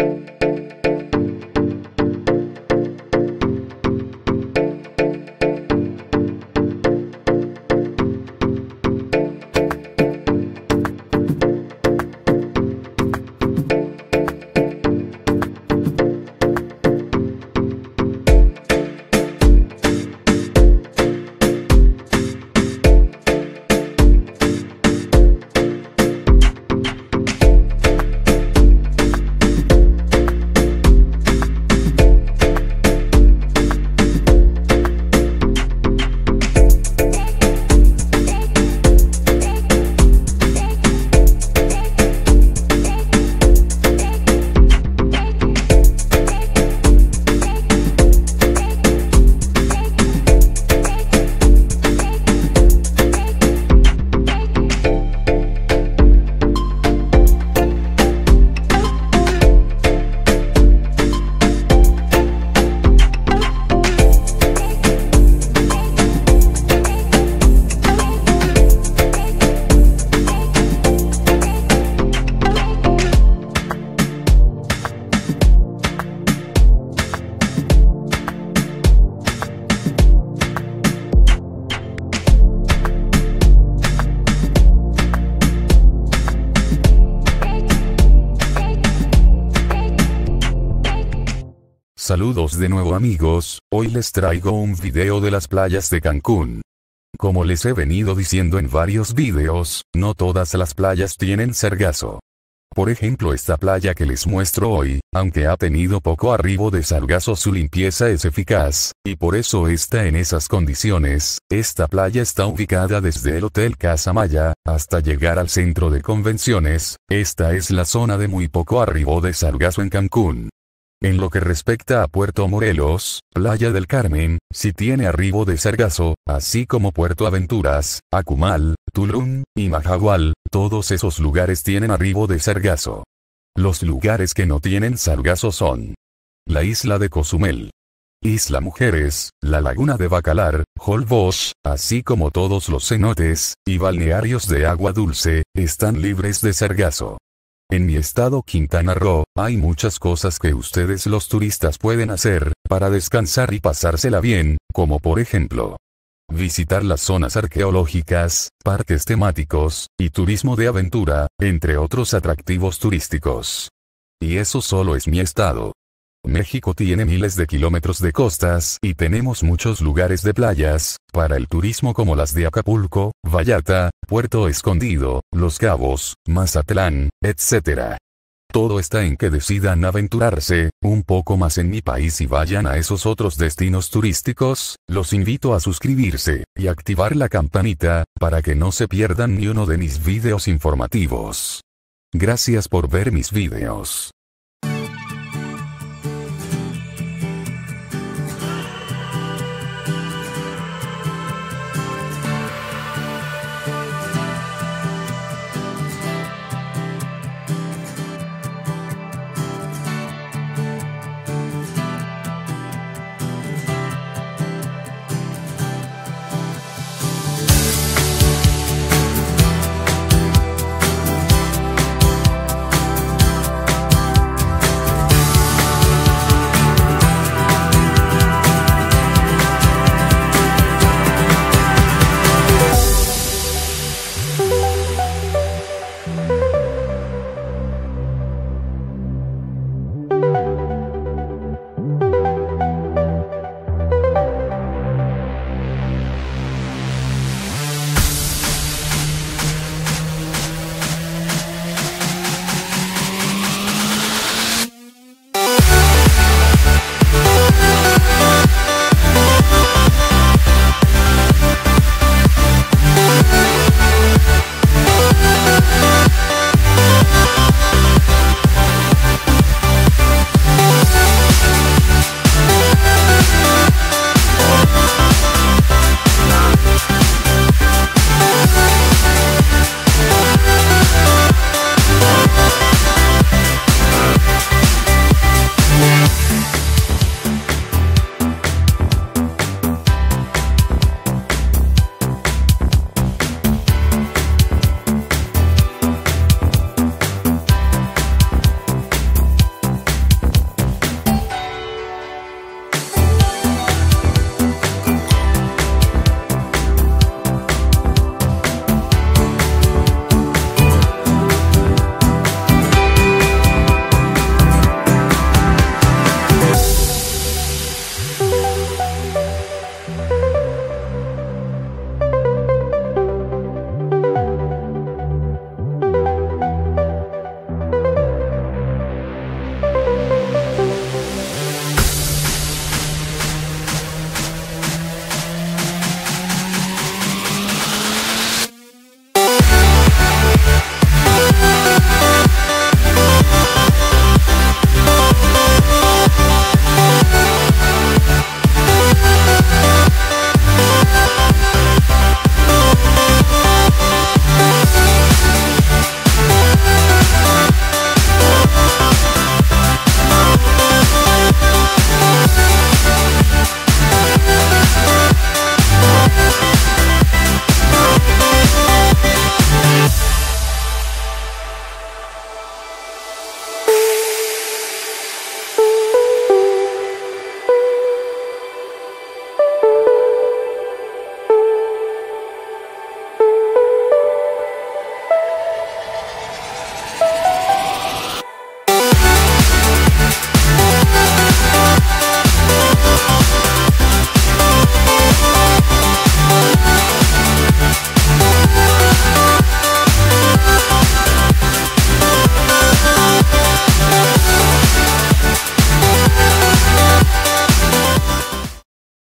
Música Saludos de nuevo amigos, hoy les traigo un video de las playas de Cancún. Como les he venido diciendo en varios videos, no todas las playas tienen sargazo. Por ejemplo esta playa que les muestro hoy, aunque ha tenido poco arribo de sargazo su limpieza es eficaz, y por eso está en esas condiciones, esta playa está ubicada desde el Hotel Casa Maya, hasta llegar al centro de convenciones, esta es la zona de muy poco arribo de sargazo en Cancún. En lo que respecta a Puerto Morelos, Playa del Carmen, si tiene arribo de Sargazo, así como Puerto Aventuras, Acumal, Tulum, y Majagual, todos esos lugares tienen arribo de Sargazo. Los lugares que no tienen sargazo son la isla de Cozumel, Isla Mujeres, la laguna de Bacalar, Holbox, así como todos los cenotes, y balnearios de agua dulce, están libres de sargazo. En mi estado Quintana Roo, hay muchas cosas que ustedes los turistas pueden hacer, para descansar y pasársela bien, como por ejemplo, visitar las zonas arqueológicas, parques temáticos, y turismo de aventura, entre otros atractivos turísticos. Y eso solo es mi estado. México tiene miles de kilómetros de costas y tenemos muchos lugares de playas, para el turismo como las de Acapulco, Vallarta, Puerto Escondido, Los Cabos, Mazatlán, etc. Todo está en que decidan aventurarse, un poco más en mi país y vayan a esos otros destinos turísticos, los invito a suscribirse, y activar la campanita, para que no se pierdan ni uno de mis videos informativos. Gracias por ver mis videos.